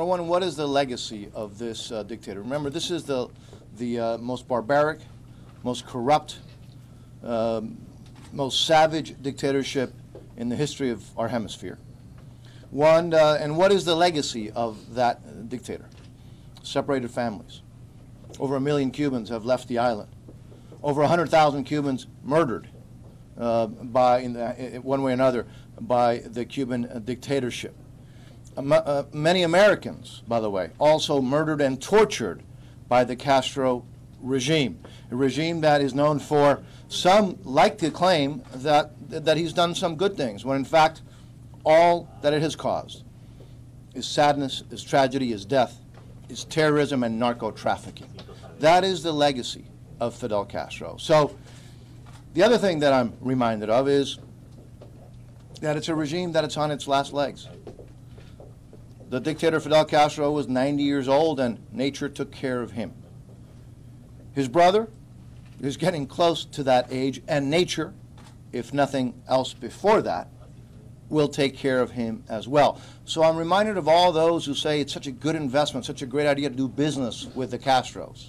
Number one, what is the legacy of this uh, dictator? Remember, this is the, the uh, most barbaric, most corrupt, um, most savage dictatorship in the history of our hemisphere. One, uh, and what is the legacy of that dictator? Separated families. Over a million Cubans have left the island. Over 100,000 Cubans murdered uh, by, in the, in one way or another, by the Cuban dictatorship. Uh, many Americans, by the way, also murdered and tortured by the Castro regime, a regime that is known for some like to claim that that he's done some good things, when in fact all that it has caused is sadness, is tragedy, is death, is terrorism and narco trafficking. That is the legacy of Fidel Castro. So the other thing that I'm reminded of is that it's a regime that it's on its last legs. The dictator Fidel Castro was 90 years old and nature took care of him. His brother is getting close to that age and nature, if nothing else before that, will take care of him as well. So I'm reminded of all those who say it's such a good investment, such a great idea to do business with the Castros.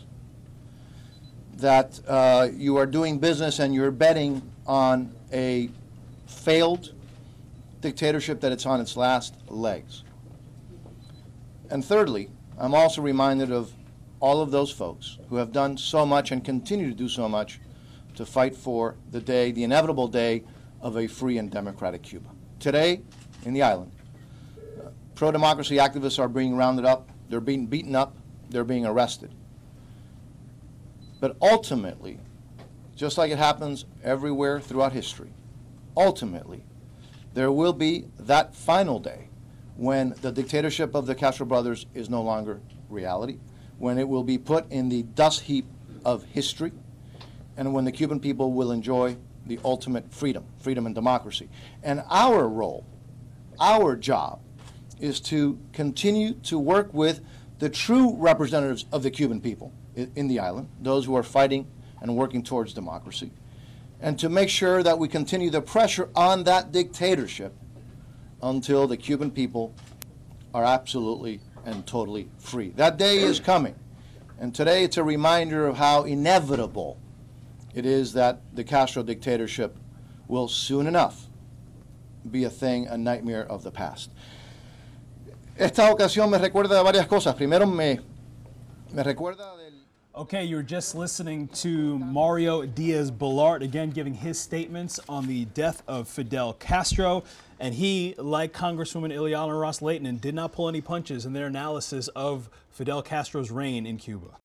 That uh, you are doing business and you're betting on a failed dictatorship that it's on its last legs. And thirdly, I'm also reminded of all of those folks who have done so much and continue to do so much to fight for the day, the inevitable day of a free and democratic Cuba. Today, in the island, uh, pro democracy activists are being rounded up, they're being beaten up, they're being arrested. But ultimately, just like it happens everywhere throughout history, ultimately, there will be that final day when the dictatorship of the Castro brothers is no longer reality, when it will be put in the dust heap of history, and when the Cuban people will enjoy the ultimate freedom, freedom and democracy. And our role, our job, is to continue to work with the true representatives of the Cuban people in the island, those who are fighting and working towards democracy, and to make sure that we continue the pressure on that dictatorship until the Cuban people are absolutely and totally free. That day is coming. And today it's a reminder of how inevitable it is that the Castro dictatorship will soon enough be a thing, a nightmare of the past. Esta ocasión me recuerda varias cosas. Primero me, me recuerda del Okay, you're just listening to Mario Diaz Balart again giving his statements on the death of Fidel Castro. And he, like Congresswoman Ileana Ros-Lehtinen, did not pull any punches in their analysis of Fidel Castro's reign in Cuba.